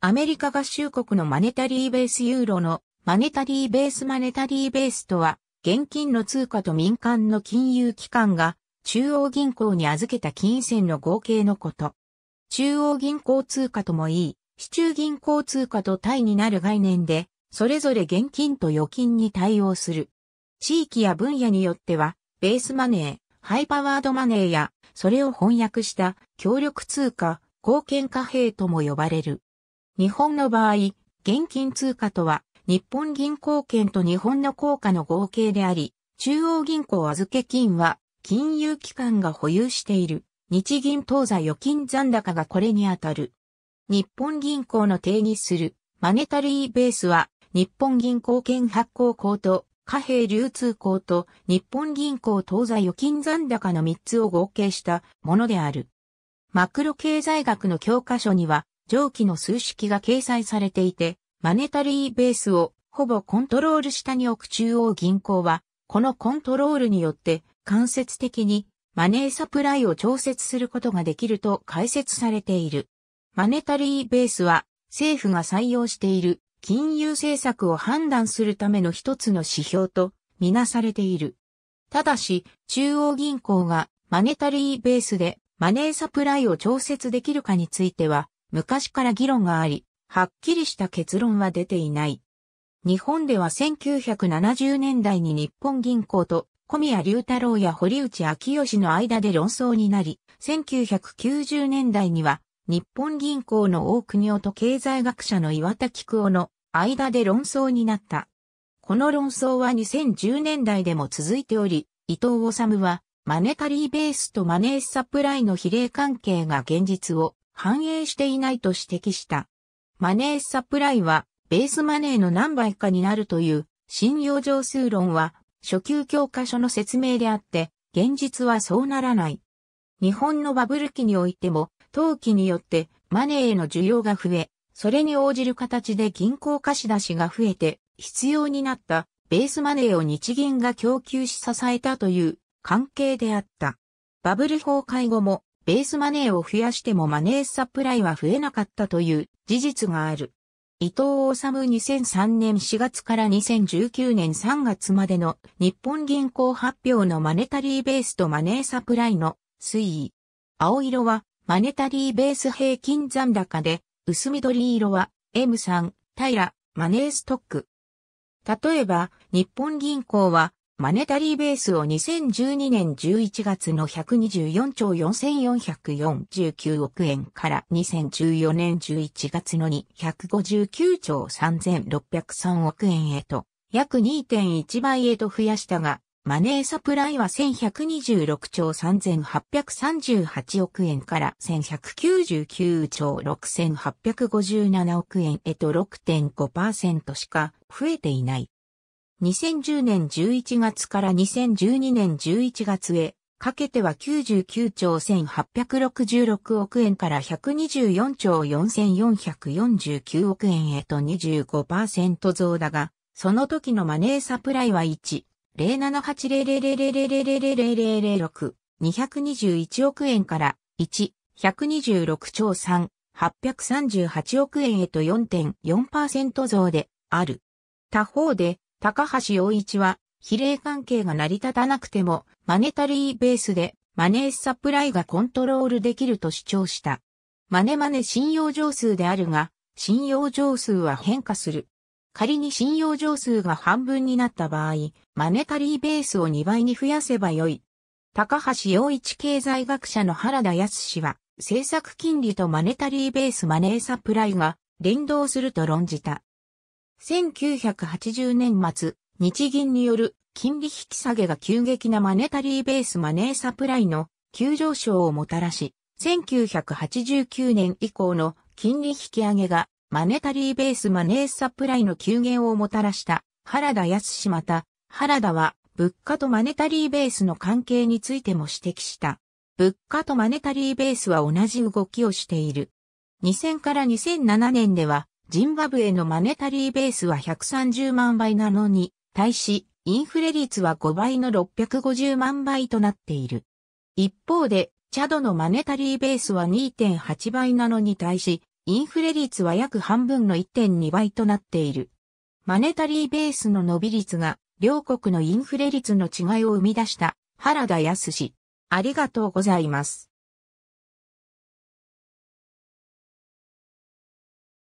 アメリカ合衆国のマネタリーベースユーロのマネタリーベースマネタリーベースとは、現金の通貨と民間の金融機関が中央銀行に預けた金銭の合計のこと。中央銀行通貨ともいい、市中銀行通貨と対になる概念で、それぞれ現金と預金に対応する。地域や分野によっては、ベースマネー、ハイパワードマネーや、それを翻訳した協力通貨、貢献貨幣とも呼ばれる。日本の場合、現金通貨とは、日本銀行券と日本の硬貨の合計であり、中央銀行預け金は、金融機関が保有している、日銀当座預金残高がこれにあたる。日本銀行の定義する、マネタリーベースは、日本銀行券発行口と貨幣流通口と日本銀行当座預金残高の3つを合計したものである。マクロ経済学の教科書には上記の数式が掲載されていて、マネタリーベースをほぼコントロール下に置く中央銀行は、このコントロールによって間接的にマネーサプライを調節することができると解説されている。マネタリーベースは政府が採用している金融政策を判断するための一つの指標とみなされている。ただし、中央銀行がマネタリーベースでマネーサプライを調節できるかについては、昔から議論があり、はっきりした結論は出ていない。日本では1970年代に日本銀行と小宮隆太郎や堀内昭義の間で論争になり、1990年代には日本銀行の大国夫と経済学者の岩田菊夫の間で論争になった。この論争は2010年代でも続いており、伊藤治はマネタリーベースとマネーサプライの比例関係が現実を反映していないと指摘した。マネーサプライはベースマネーの何倍かになるという信用上数論は初級教科書の説明であって、現実はそうならない。日本のバブル期においても、投機によってマネーへの需要が増え、それに応じる形で銀行貸し出しが増えて、必要になったベースマネーを日銀が供給し支えたという関係であった。バブル崩壊後もベースマネーを増やしてもマネーサプライは増えなかったという事実がある。伊藤治2003年4月から2019年3月までの日本銀行発表のマネタリーベースとマネーサプライの推移。青色はマネタリーベース平均残高で、薄緑色は M3、平、マネーストック。例えば、日本銀行はマネタリーベースを2012年11月の124兆4449億円から2014年11月の259兆3603億円へと約2.1倍へと増やしたが、マネーサプライは1126兆3838億円から1199兆6857億円へと6.5%しか増えていない。2010年11月から2012年11月へかけては99兆1866億円から124兆4449億円へと25%増だが、その時のマネーサプライは1、07800000006、221億円から1、126兆3、838億円へと4.4%増である。他方で、高橋洋一は、比例関係が成り立たなくても、マネタリーベースで、マネーサプライがコントロールできると主張した。マネマネ信用上数であるが、信用上数は変化する。仮に信用上数が半分になった場合、マネタリーベースを2倍に増やせばよい。高橋洋一経済学者の原田康氏は、政策金利とマネタリーベースマネーサプライが連動すると論じた。1980年末、日銀による金利引き下げが急激なマネタリーベースマネーサプライの急上昇をもたらし、1989年以降の金利引き上げがマネタリーベースマネーサプライの急減をもたらした原田康また、原田は物価とマネタリーベースの関係についても指摘した。物価とマネタリーベースは同じ動きをしている。2000から2007年ではジンバブエのマネタリーベースは130万倍なのに、対し、インフレ率は5倍の650万倍となっている。一方で、チャドのマネタリーベースは2.8倍なのに対し、インフレ率は約半分の1.2倍となっている。マネタリーベースの伸び率が両国のインフレ率の違いを生み出した原田康ありがとうございます。